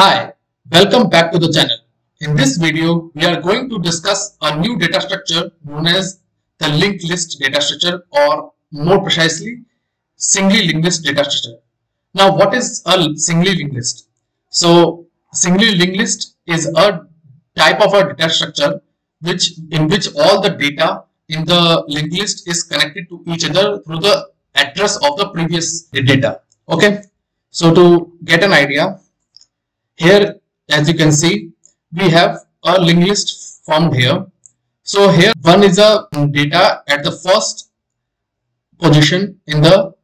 Hi, welcome back to the channel. In this video, we are going to discuss a new data structure known as the linked list data structure or more precisely, singly linked list data structure. Now, what is a singly linked list? So, singly linked list is a type of a data structure which in which all the data in the linked list is connected to each other through the address of the previous data. Okay. So to get an idea, here as you can see, we have a linked list formed here. So here one is a data at the first position in the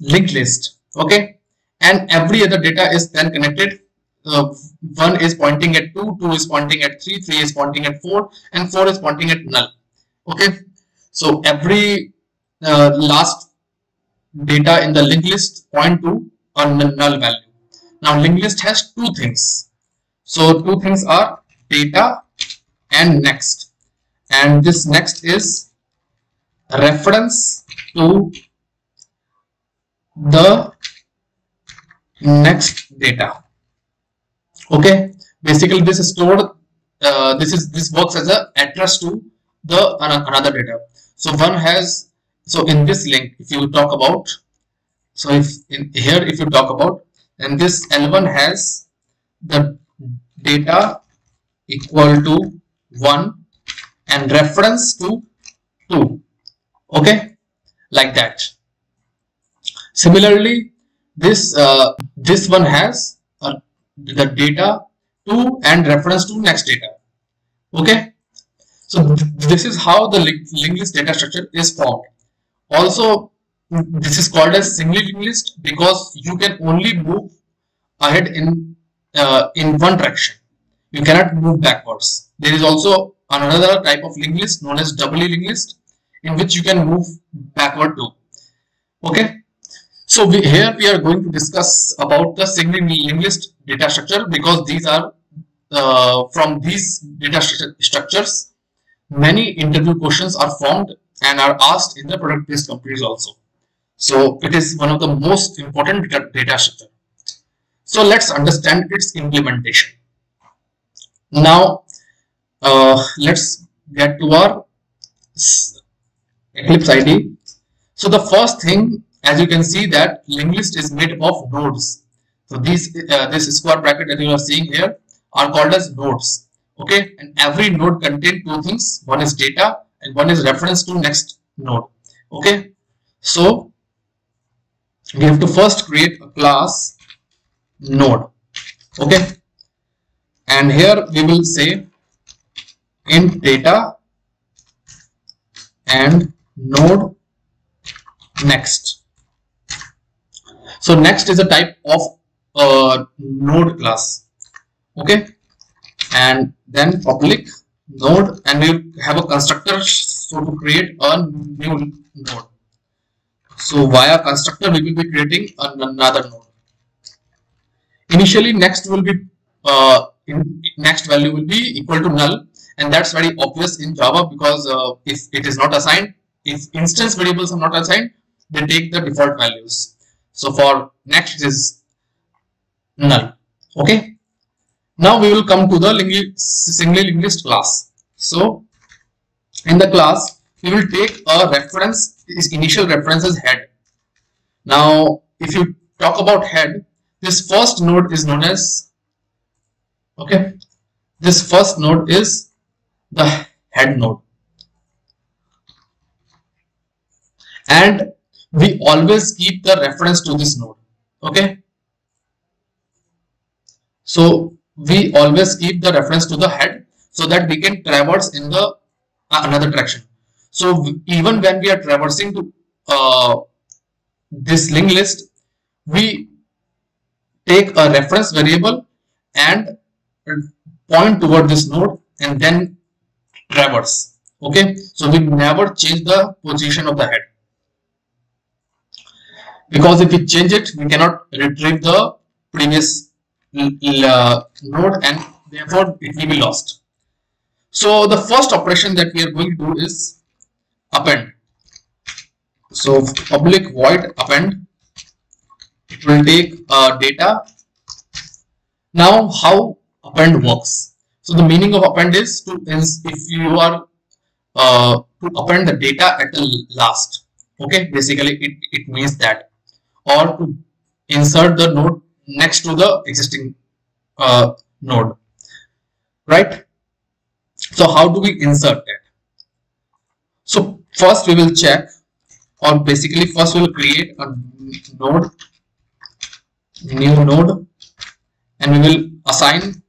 linked list. Okay. And every other data is then connected uh, 1 is pointing at 2, 2 is pointing at 3, 3 is pointing at 4 and 4 is pointing at null. Okay. So every uh, last data in the linked list point to a null value. Now linked list has two things. So two things are data and next. And this next is reference to the next data okay basically this is stored uh, this is this works as a address to the another data so one has so in this link if you talk about so if in here if you talk about and this l1 has the data equal to 1 and reference to 2 okay? Like that. Similarly this uh, this one has the data to and reference to next data. Okay? So th this is how the linked list data structure is formed. Also this is called as single linked list because you can only move ahead in uh, in one direction. You cannot move backwards. There is also another type of linked list known as doubly linked list in which you can move backward too. Okay? So we, here we are going to discuss about the single linked list data structure because these are uh, from these data structures many interview questions are formed and are asked in the product based companies also. So it is one of the most important data structure. So let's understand its implementation. Now uh, let's get to our Eclipse IDE. So the first thing as you can see that linked list is made of nodes so these uh, this square bracket that you are seeing here are called as nodes okay and every node contains two things one is data and one is reference to next node okay so we have to first create a class node okay and here we will say int data and node next so next is a type of uh, node class. Okay. And then public node and we have a constructor so to create a new node. So via constructor we will be creating another node. Initially next will be uh, next value will be equal to null and that's very obvious in Java because uh, if it is not assigned if instance variables are not assigned they take the default values so for next is null. Okay. Now we will come to the singly linked list class. So in the class we will take a reference, its initial references head. Now if you talk about head, this first node is known as okay. This first node is the head node. And we always keep the reference to this node okay so we always keep the reference to the head so that we can traverse in the uh, another direction so even when we are traversing to uh, this linked list we take a reference variable and point toward this node and then traverse. Okay? So we never change the position of the head. Because if we change it we cannot retrieve the previous uh, node and therefore it will be lost. So the first operation that we are going to do is append. So public void append. It will take uh, data. Now how append works. So the meaning of append is to is if you are uh, to append the data at the last. Okay, basically it, it means that. Or to insert the node next to the existing uh, node. Right? So how do we insert that so first we will check or basically first we will create a node new node and we will assign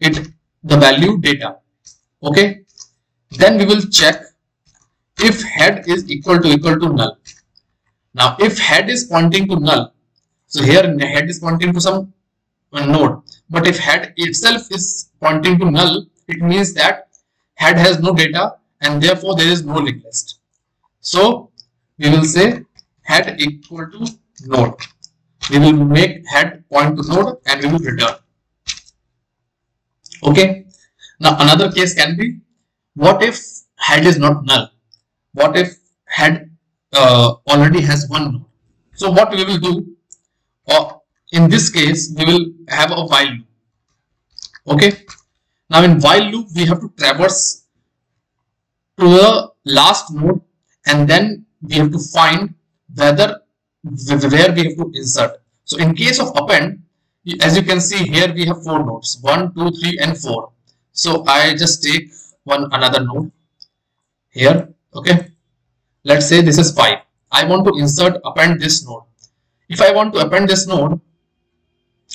it the value data. Okay? Then we will check if head is equal to equal to null. Now if head is pointing to null so here head is pointing to some uh, node. But if head itself is pointing to null it means that head has no data and therefore there is no linked list so we will say head equal to node. We will make head point to node and we will return. Okay? Now another case can be what if head is not null? What if head uh, already has one node? So what we will do uh, in this case we will have a while loop. Okay? Now in while loop we have to traverse to the last node and then we have to find whether where we have to insert. So in case of append as you can see here we have four nodes one two three and four. So i just take one another node here okay? Let's say this is 5 I want to insert append this node. If I want to append this node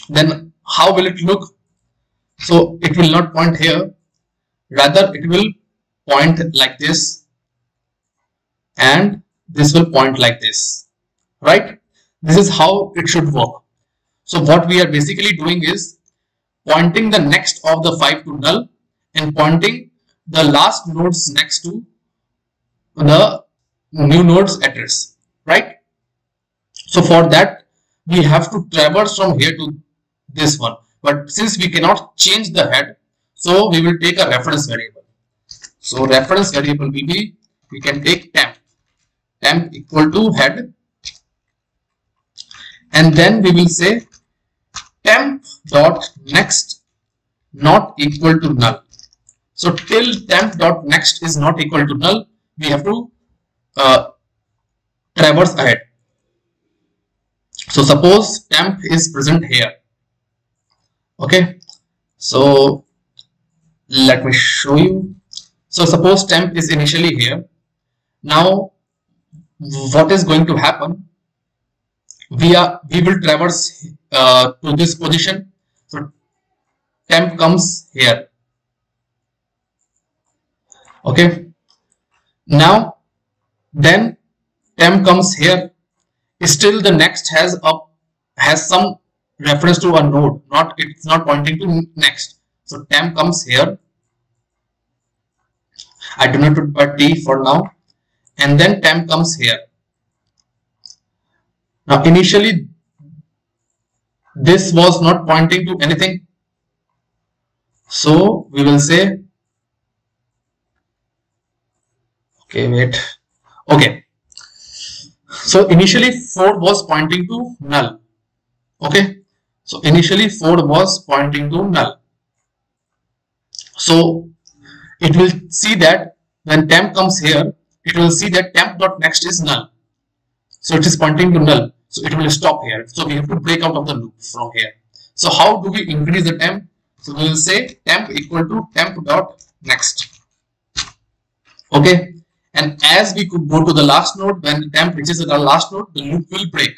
then how will it look? So it will not point here. Rather it will point like this and this will point like this right? This is how it should work. So what we are basically doing is pointing the next of the 5 to null and pointing the last nodes next to the new nodes address right? So for that we have to traverse from here to this one. But since we cannot change the head so we will take a reference variable so reference variable will be we can take temp temp equal to head and then we will say temp dot next not equal to null so till temp dot next is not equal to null, we have to uh, traverse ahead. So suppose temp is present here. Okay. So let me show you. So suppose temp is initially here. Now what is going to happen? We are we will traverse uh, to this position. So temp comes here okay now then temp comes here still the next has up has some reference to a node not it's not pointing to next so temp comes here I do not put t for now. And then temp comes here. Now initially this was not pointing to anything. So we will say okay wait. Okay. So initially 4 was pointing to null. Okay. So initially 4 was pointing to null. So it will see that when temp comes here it will see that temp dot next is null. So it is pointing to null. So it will stop here. So we have to break out of the loop from here. So how do we increase the temp? So we will say temp equal to temp dot next. Okay? And as we could go to the last node when temp reaches the last node the loop will break.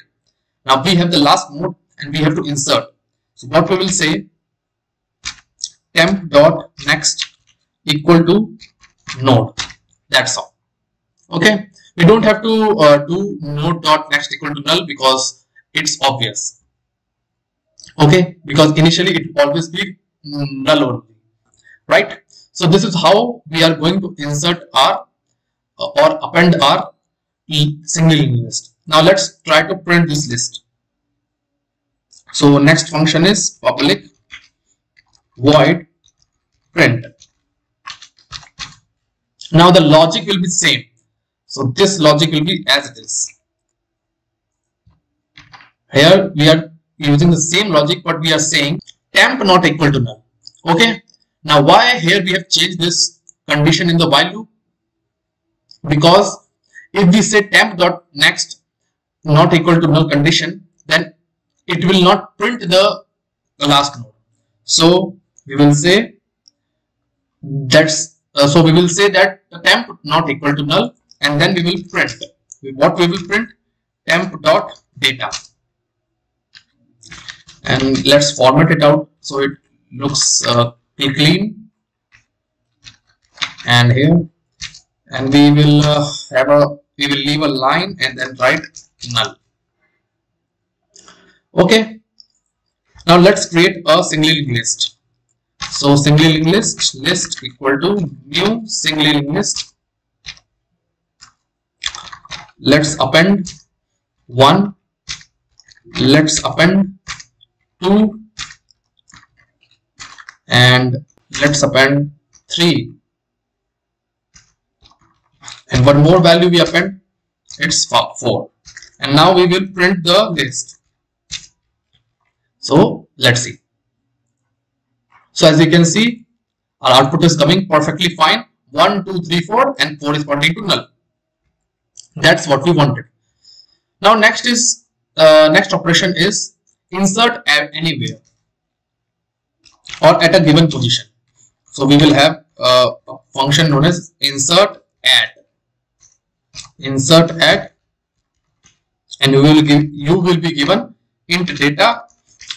Now we have the last node and we have to insert. So what we will say? Temp dot next equal to node. That's all. Okay? We don't have to uh, do node dot next equal to null because it's obvious. Okay? Because initially it will always be null only. Right? So this is how we are going to insert our or append our single list. Now let's try to print this list. So next function is public void print. Now the logic will be same. So this logic will be as it is. Here we are using the same logic but we are saying. Temp not equal to null. Okay? Now why here we have changed this condition in the while loop? Because if we say temp dot next not equal to null condition then it will not print the last node. So we will say that's uh, so we will say that the temp not equal to null and then we will print. What we will print? Temp dot data. And let's format it out so it looks uh, clean. And here and we will uh, have a we will leave a line and then write null. Okay. Now let's create a singly linked list so singly linked list list equal to new singly linked list let's append 1 let's append 2 and let's append 3 and one more value we append. It's 4 and now we will print the list. So let's see so as you can see our output is coming perfectly fine. 1 2 3 4 and 4 is pointing to null. That's what we wanted. Now next is uh, next operation is insert anywhere or at a given position. So we will have a function known as insert at insert at and you will give you will be given int data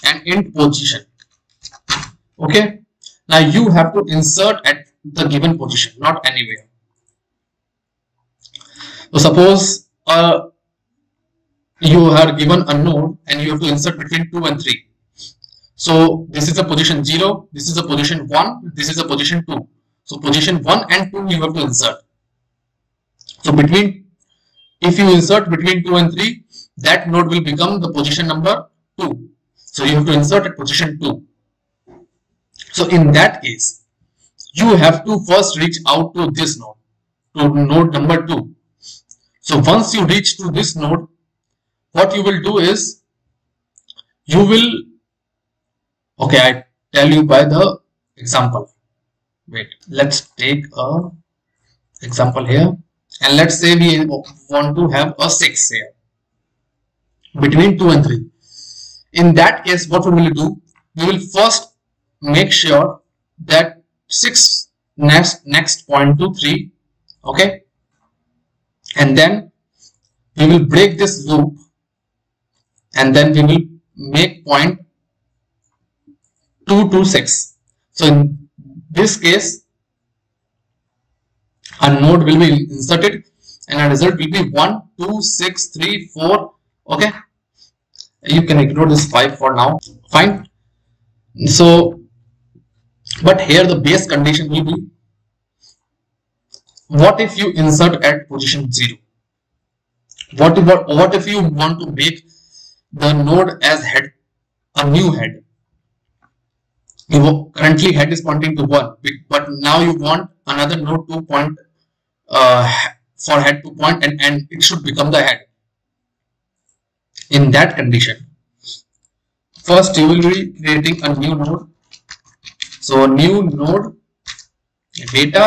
and int position okay now you have to insert at the given position not anywhere so suppose uh, you are given a node and you have to insert between 2 and 3 so this is a position 0, this is a position 1, this is a position 2. So position 1 and 2 you have to insert. So between, if you insert between 2 and 3, that node will become the position number 2. So you have to insert at position 2. So in that case, you have to first reach out to this node, to node number 2. So once you reach to this node, what you will do is, you will okay i tell you by the example. Wait let's take a example here. And let's say we want to have a 6 here between 2 and 3 in that case what we will do we will first make sure that 6 next next point to 3 okay and then we will break this loop and then we will make point 2 to 6. So in this case, a node will be inserted and a result will be 1, 2, 6, 3, 4. Okay. You can ignore this 5 for now. Fine. So, but here the base condition will be what if you insert at position 0? What if, what, what if you want to make the node as head, a new head? you currently head is pointing to 1 but now you want another node to point uh, for head to point and, and it should become the head in that condition first you will be creating a new node so new node data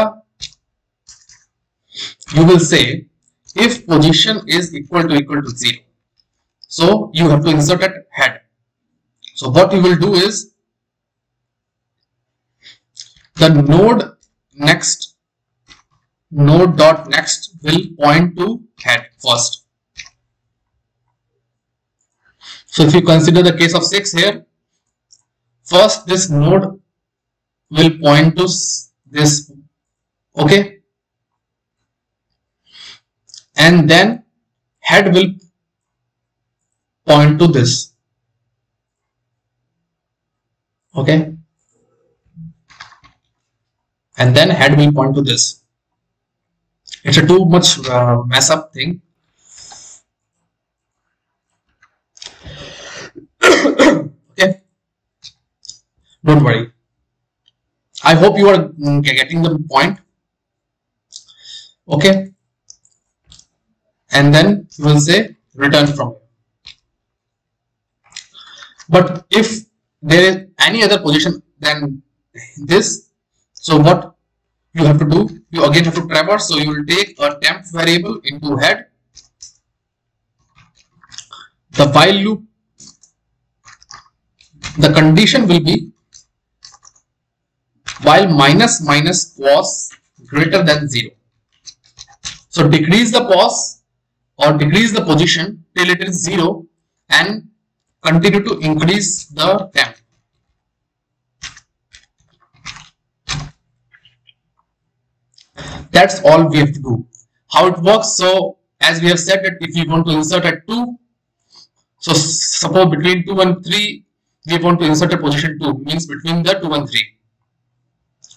you will say if position is equal to equal to 0 so you have to insert at head. So what you will do is the node next node dot next will point to head first. So if you consider the case of 6 here first this node will point to this okay? And then head will point to this okay? And then head will point to this. It's a too much uh, mess up thing. Okay? Don't worry i hope you are mm, getting the point. Okay. And then you will say return from but if there is any other position than this so what you have to do you again have to traverse. So you will take a temp variable into head. The while loop the condition will be while minus minus was greater than 0 so decrease the pos or decrease the position till it is 0 and continue to increase the temp. That's all we have to do. How it works, so as we have said that if we want to insert at 2, so suppose between 2 and 3, we want to insert a position 2, means between the 2 and 3.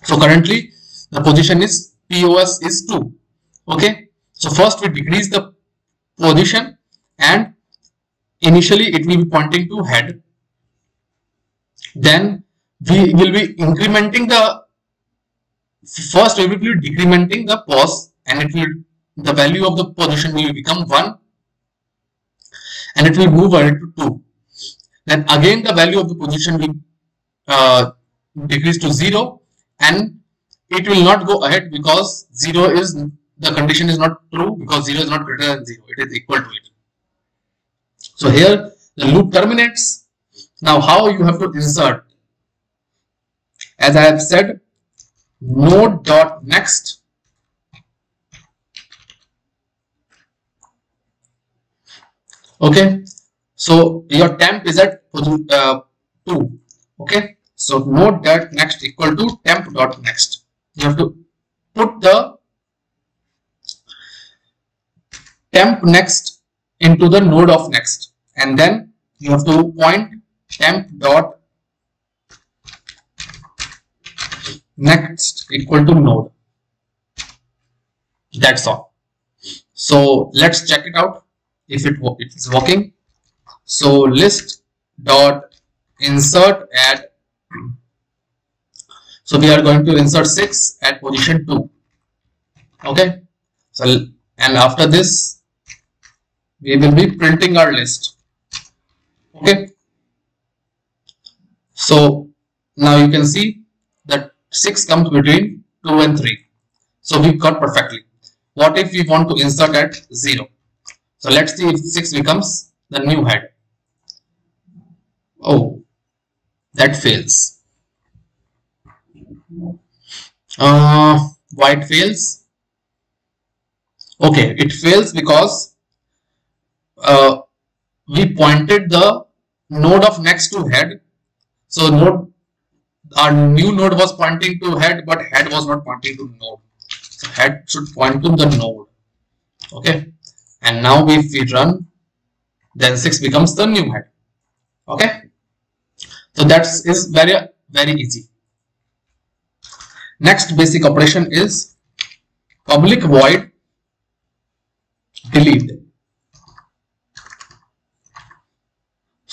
So currently the position is POS is 2. Okay. So first we decrease the position and initially it will be pointing to head then we will be incrementing the first we will be decrementing the pos and it will the value of the position will become 1 and it will move ahead to 2 then again the value of the position will uh, decrease to 0 and it will not go ahead because 0 is the condition is not true because 0 is not greater than 0 it is equal to it. So here the loop terminates. Now how you have to insert? As i have said node dot next. Okay. So your temp is at uh, 2 okay so node next equal to temp dot next. You have to put the temp next into the node of next. And then you have to point temp dot next equal to node. That's all. So let's check it out. If it, it is working. So list dot insert at so we are going to insert 6 at position 2 okay? So and after this we will be printing our list. Okay? So now you can see that 6 comes between 2 and 3 so we got perfectly. What if we want to insert at 0 so let's see if 6 becomes the new head. Oh that fails uh, why it fails okay it fails because uh, we pointed the node of next to head. So node, our new node was pointing to head, but head was not pointing to node. So head should point to the node. Okay. And now if we run, then 6 becomes the new head. Okay. So that is very, very easy. Next basic operation is public void delete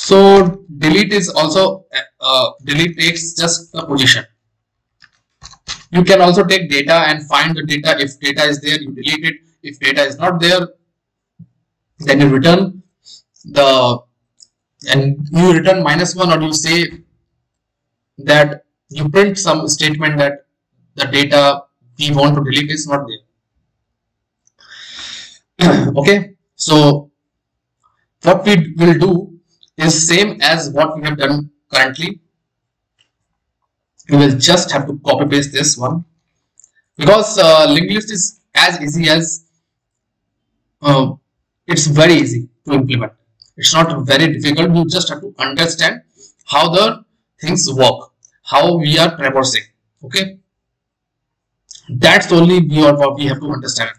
So delete is also uh, delete takes just the position. You can also take data and find the data. If data is there, you delete it. If data is not there, then you return the and you return minus one or you say that you print some statement that the data we want to delete is not there. okay, so what we will do is same as what we have done currently. We will just have to copy paste this one because uh, linked list is as easy as uh, it's very easy to implement. It's not very difficult. You just have to understand how the things work, how we are traversing. Okay, that's only we are what we have to understand.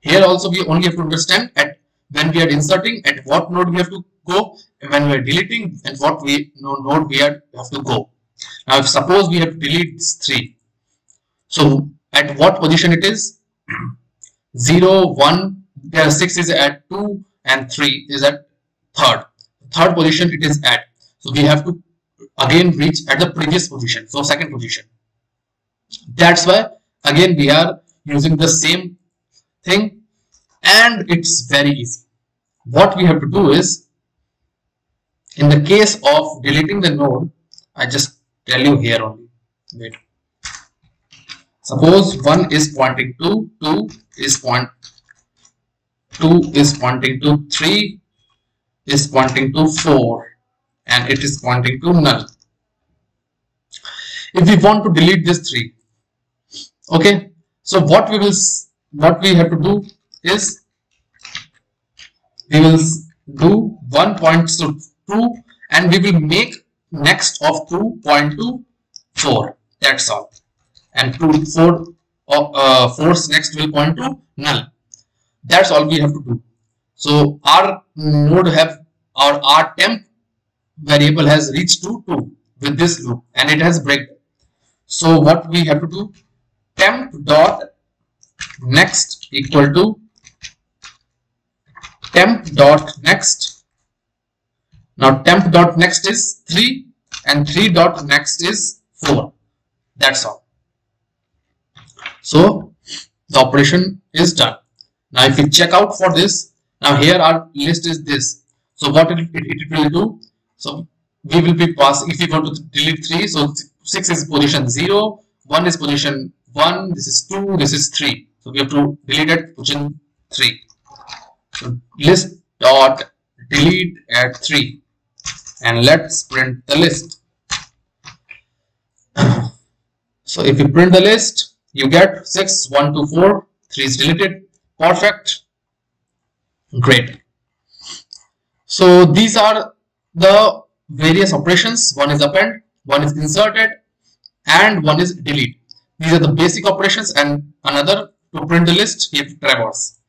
Here also we only have to understand at when we are inserting at what node we have to go when we are deleting and what we node we have to go. Now if suppose we have to delete this 3. So at what position it is? 0, 1, 6 is at 2 and 3 is at third. Third position it is at. So we have to again reach at the previous position. So second position. That's why again we are using the same thing and it's very easy. What we have to do is in the case of deleting the node I just tell you here only. Wait. Suppose 1 is pointing to 2 is point 2 is pointing to 3 is pointing to 4 and it is pointing to null. If we want to delete this 3 okay. So what we will what we have to do is we will do 1 point to 2 and we will make next of 2 point to 4 that's all. And 2 4 uh, force next will point to null. That's all we have to do. So our node have or our temp variable has reached to 2 with this loop and it has break. So what we have to do temp dot next equal to temp dot next. Now temp dot next is 3 and 3 dot next is 4 that's all. So the operation is done. Now if we check out for this now here our list is this. So what it, it, it will do? So we will be pass if we want to delete 3 so 6 is position 0 1 is position 1 this is 2 this is 3 so we have to delete at position 3 so list dot delete at 3 and let's print the list. So if you print the list you get 6 1 2 4 3 is deleted. Perfect. Great. So these are the various operations. One is append one is inserted and one is delete these are the basic operations and another to print the list to traverse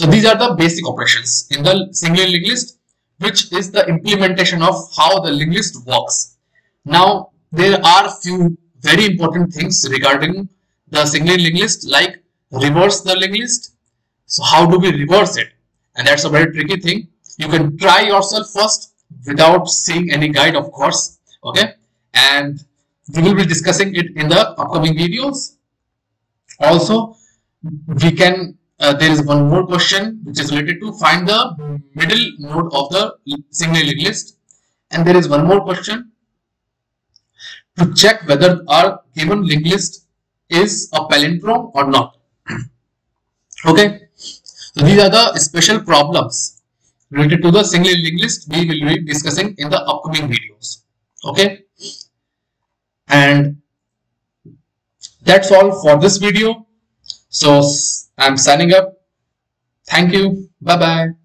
so these are the basic operations in the single linked list which is the implementation of how the linked list works. Now there are few very important things regarding the single linked list like reverse the linked list. So how do we reverse it? And that's a very tricky thing. You can try yourself first without seeing any guide of course okay? And we will be discussing it in the upcoming videos. Also we can uh, there is one more question which is related to find the middle node of the single linked list. And there is one more question to check whether our given linked list is a palindrome or not. Okay. So these are the special problems related to the single linked list we will be discussing in the upcoming videos. Okay and that's all for this video. So i'm signing up. Thank you. Bye bye